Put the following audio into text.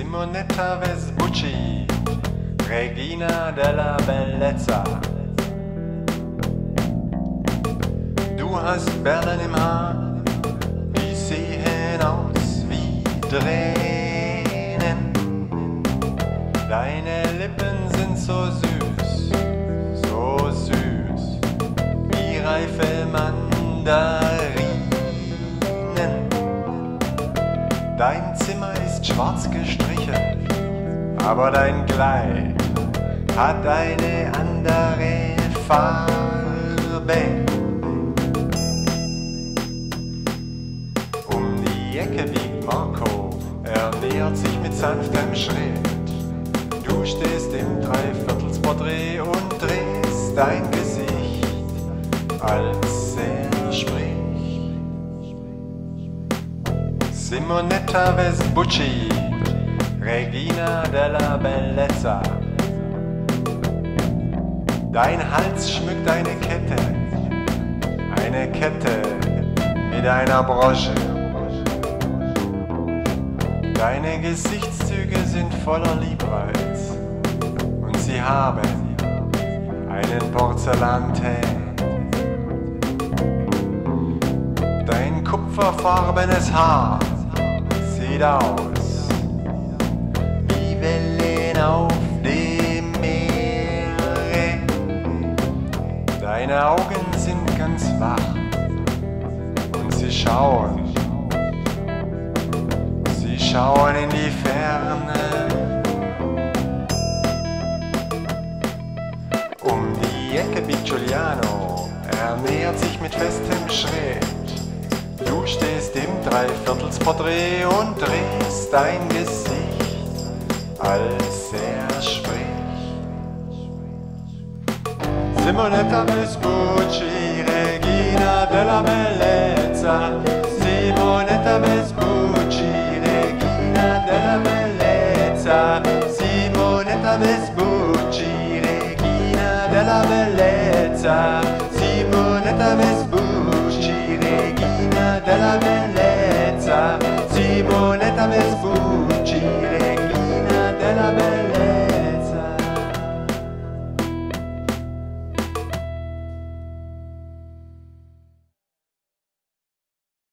Simonetta Vespucci, Regina della Bellezza. Du hast Perlen im Haar, die sehen aus wie Tränen. Deine Lippen sind so süß, so süß, wie reife Mandarinen. Dein Zimmer ist schwarz gestrichen, aber dein Kleid hat eine andere Farbe. Um die Ecke biegt Marco, er nähert sich mit sanftem Schritt. Du stehst im Dreiviertelsporträt und drehst dein Gesicht, als er spricht. Simonetta Vespucci, Regina della Bellezza. Dein Hals schmückt eine Kette, eine Kette mit einer Brosche. Deine Gesichtszüge sind voller Liebreiz und sie haben einen Porzellantee. Dein kupferfarbenes Haar sieht aus wie Wellen auf dem Meere. Deine Augen sind ganz wach und sie schauen, sie schauen in die Ferne. Um die Ecke biegt Giuliano, er nähert sich mit festem Schritt. Dreiviertelsporträt und drehst dein Gesicht, als er spricht. Simonetta Vespucci, Regina della Bellezza. Simonetta Vespucci, Regina della Bellezza. Simonetta Vespucci, Regina della Bellezza. Simonetta Vespucci, Regina della Bellezza. Simonetta Vespucci.